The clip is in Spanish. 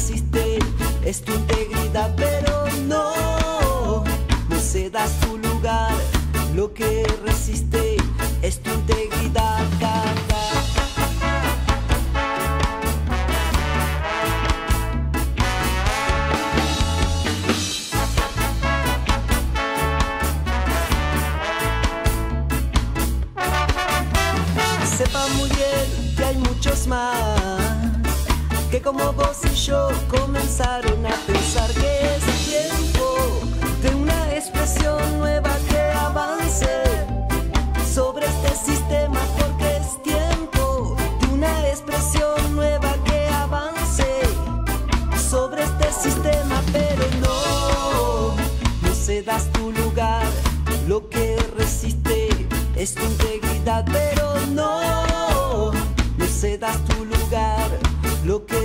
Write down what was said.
que resiste es tu integridad pero no no cedas tu lugar lo que resiste es tu integridad. Sepa muy bien que hay muchos más que como vos y yo comenzaron a pensar que es tiempo de una expresión nueva que avance sobre este sistema porque es tiempo de una expresión nueva que avance sobre este sistema pero no no cedas tu lugar. Lo que resiste es tu integridad pero no no cedas tu lugar. Lo que